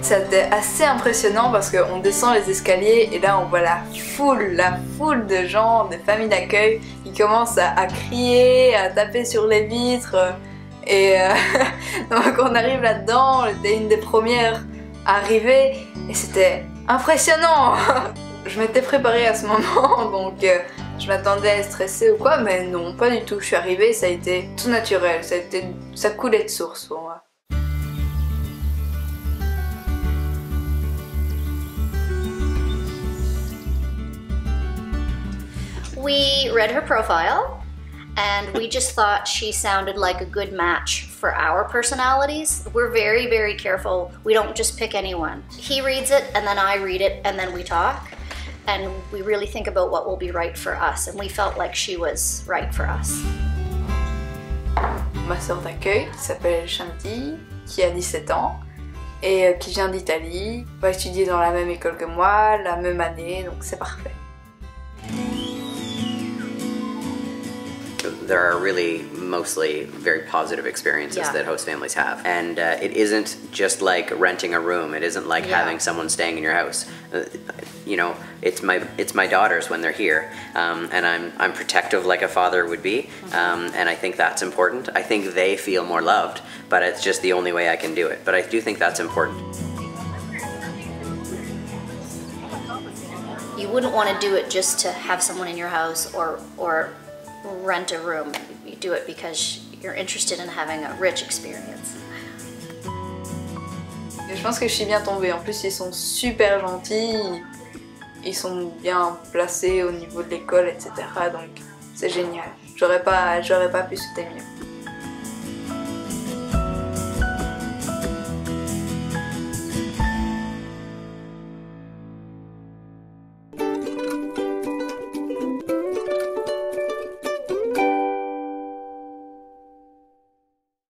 C'était assez impressionnant parce qu'on descend les escaliers et là on voit la foule, la foule de gens, des familles d'accueil qui commencent à, crier, à taper sur les vitres. Et euh, donc on arrive là-dedans, j'étais une des premières à arriver et c'était impressionnant Je m'étais préparée à ce moment donc euh, je m'attendais à être stressée ou quoi mais non, pas du tout. Je suis arrivée, ça a été tout naturel, ça, a ça coulait de source pour moi. We read her profile and we just thought she sounded like a good match for our personalities. We're very, very careful. We don't just pick anyone. He reads it and then I read it and then we talk. And we really think about what will be right for us. And we felt like she was right for us. Ma sœur d'accueil s'appelle Chanty, qui a 17 ans et euh, qui vient d'Italie, va étudier dans la même école que moi, la même année, donc c'est parfait. There are really mostly very positive experiences yeah. that host families have. And uh, it isn't just like renting a room. It isn't like yeah. having someone staying in your house. Uh, you know, it's my it's my daughters when they're here, um, and I'm I'm protective like a father would be, mm-hmm. um, and I think that's important. I think they feel more loved, but it's just the only way I can do it. But I do think that's important. You wouldn't want to do it just to have someone in your house or or rent a room. You do it because you're interested in having a rich experience. je pense que je suis bien tombée. En plus, ils sont super gentils. Ils sont bien placés au niveau de l'école, etc. Donc, c'est génial. J'aurais pas, pas pu sauter mieux.